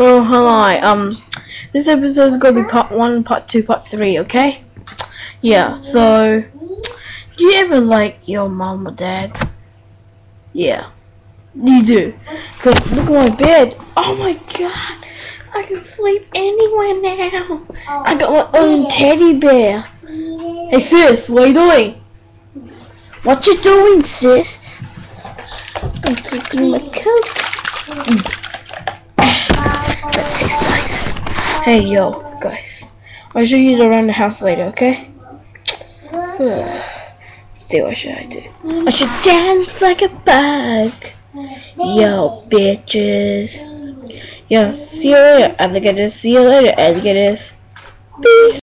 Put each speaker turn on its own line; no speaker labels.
Oh, hi. Um, this episode is gonna be part one, part two, part three. Okay? Yeah. So, do you ever like your mom or dad? Yeah, you do. Cause look at my bed. Oh my god, I can sleep anywhere now. I got my own teddy bear. Hey sis, what are you doing? What you doing, sis? I'm drinking my coke. Hey yo, guys. I'll show you around the house later, okay? See what should I do? I should dance like a bug. Yo, bitches. Yo, see you later, alligators. See you later, alligators. Peace.